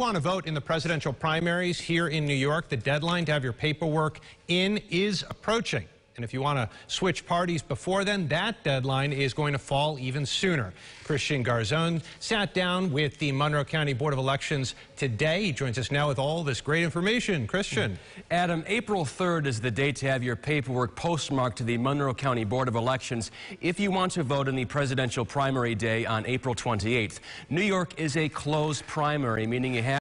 want to vote in the presidential primaries here in New York, the deadline to have your paperwork in is approaching. And if you want to switch parties before then, that deadline is going to fall even sooner. Christian Garzon sat down with the Monroe County Board of Elections today. He joins us now with all this great information. Christian. Adam, April 3rd is the date to have your paperwork postmarked to the Monroe County Board of Elections if you want to vote in the presidential primary day on April 28th. New York is a closed primary, meaning you have